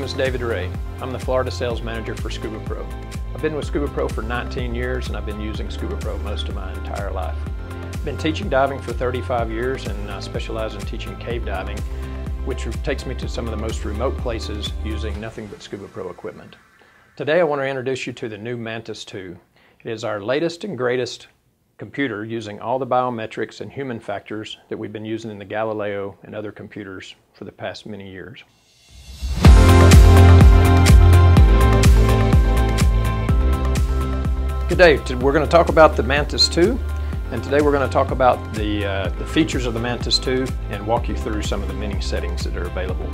is David Ray. I'm the Florida sales manager for Scuba Pro. I've been with Scuba Pro for 19 years and I've been using Scuba Pro most of my entire life. I've been teaching diving for 35 years and I specialize in teaching cave diving, which takes me to some of the most remote places using nothing but Scuba Pro equipment. Today I want to introduce you to the new Mantis 2. It is our latest and greatest computer using all the biometrics and human factors that we've been using in the Galileo and other computers for the past many years. Good day. We're going to talk about the Mantis 2 and today we're going to talk about the, uh, the features of the Mantis 2 and walk you through some of the many settings that are available.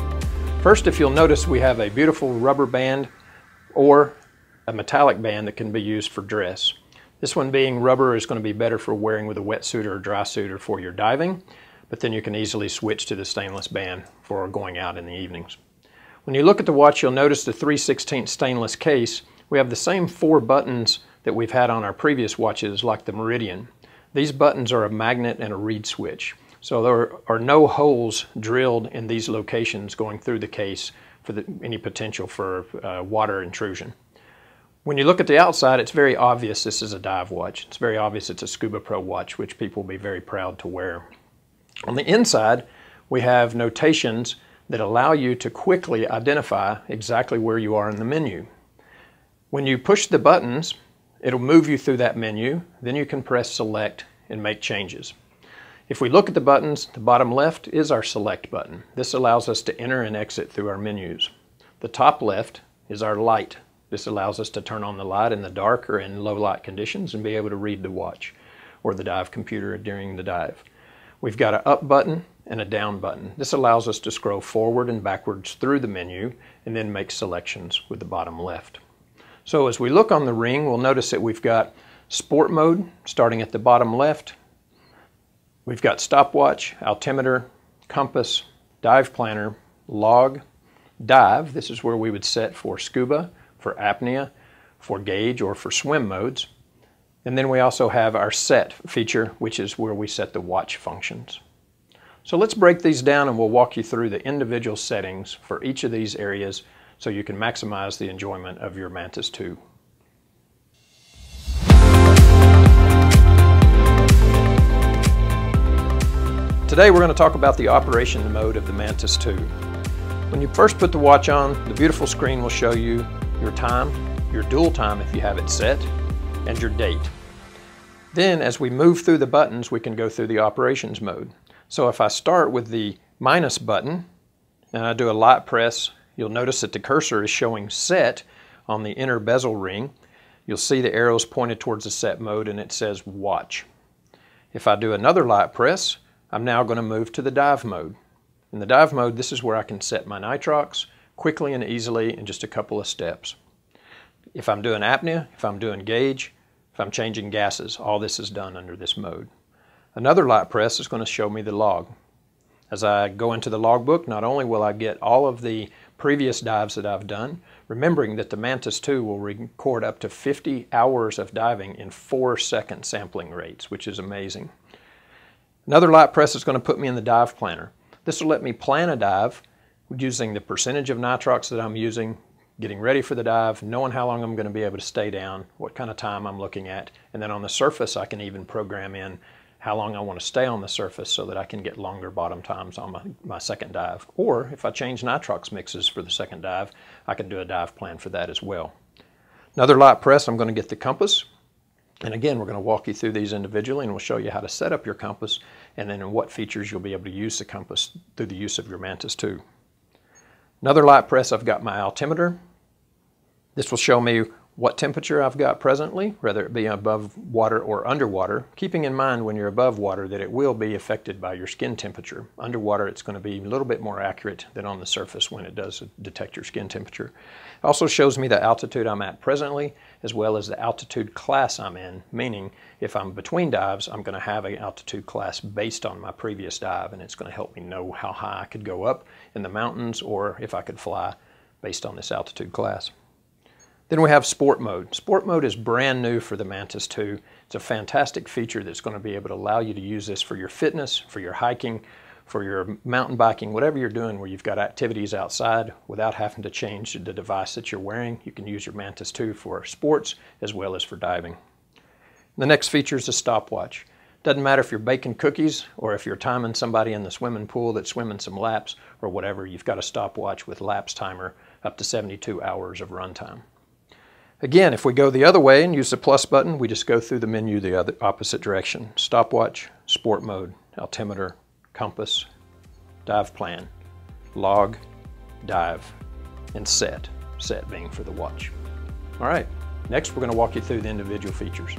First, if you'll notice, we have a beautiful rubber band or a metallic band that can be used for dress. This one being rubber is going to be better for wearing with a wetsuit or a dry suit or for your diving, but then you can easily switch to the stainless band for going out in the evenings. When you look at the watch, you'll notice the 3 16 stainless case. We have the same four buttons that we've had on our previous watches like the Meridian. These buttons are a magnet and a reed switch. So there are no holes drilled in these locations going through the case for the, any potential for uh, water intrusion. When you look at the outside, it's very obvious this is a dive watch. It's very obvious it's a Scuba Pro watch, which people will be very proud to wear. On the inside, we have notations that allow you to quickly identify exactly where you are in the menu. When you push the buttons, It'll move you through that menu. Then you can press select and make changes. If we look at the buttons, the bottom left is our select button. This allows us to enter and exit through our menus. The top left is our light. This allows us to turn on the light in the dark or in low light conditions and be able to read the watch or the dive computer during the dive. We've got an up button and a down button. This allows us to scroll forward and backwards through the menu and then make selections with the bottom left. So as we look on the ring, we'll notice that we've got sport mode starting at the bottom left. We've got stopwatch, altimeter, compass, dive planner, log, dive. This is where we would set for scuba, for apnea, for gauge, or for swim modes. And then we also have our set feature, which is where we set the watch functions. So let's break these down and we'll walk you through the individual settings for each of these areas so you can maximize the enjoyment of your Mantis 2. Today we're going to talk about the operation mode of the Mantis 2. When you first put the watch on, the beautiful screen will show you your time, your dual time if you have it set, and your date. Then as we move through the buttons, we can go through the operations mode. So if I start with the minus button, and I do a light press You'll notice that the cursor is showing set on the inner bezel ring. You'll see the arrows pointed towards the set mode and it says watch. If I do another light press, I'm now going to move to the dive mode. In the dive mode, this is where I can set my nitrox quickly and easily in just a couple of steps. If I'm doing apnea, if I'm doing gauge, if I'm changing gases, all this is done under this mode. Another light press is going to show me the log. As I go into the logbook, not only will I get all of the previous dives that I've done, remembering that the Mantis 2 will record up to 50 hours of diving in four second sampling rates, which is amazing. Another light press is going to put me in the dive planner. This will let me plan a dive using the percentage of nitrox that I'm using, getting ready for the dive, knowing how long I'm going to be able to stay down, what kind of time I'm looking at, and then on the surface I can even program in how long I want to stay on the surface so that I can get longer bottom times on my, my second dive. Or if I change nitrox mixes for the second dive, I can do a dive plan for that as well. Another light press, I'm going to get the compass. And again, we're going to walk you through these individually and we'll show you how to set up your compass and then in what features you'll be able to use the compass through the use of your Mantis 2. Another light press, I've got my altimeter. This will show me what temperature I've got presently, whether it be above water or underwater, keeping in mind when you're above water that it will be affected by your skin temperature. Underwater it's going to be a little bit more accurate than on the surface when it does detect your skin temperature. It also shows me the altitude I'm at presently as well as the altitude class I'm in, meaning if I'm between dives I'm going to have an altitude class based on my previous dive and it's going to help me know how high I could go up in the mountains or if I could fly based on this altitude class. Then we have sport mode. Sport mode is brand new for the Mantis 2. It's a fantastic feature that's going to be able to allow you to use this for your fitness, for your hiking, for your mountain biking, whatever you're doing where you've got activities outside without having to change the device that you're wearing. You can use your Mantis 2 for sports as well as for diving. The next feature is a stopwatch. Doesn't matter if you're baking cookies or if you're timing somebody in the swimming pool that's swimming some laps or whatever, you've got a stopwatch with lapse timer up to 72 hours of runtime. Again, if we go the other way and use the plus button, we just go through the menu the other opposite direction. Stopwatch, sport mode, altimeter, compass, dive plan, log, dive, and set. Set being for the watch. All right, next we're going to walk you through the individual features.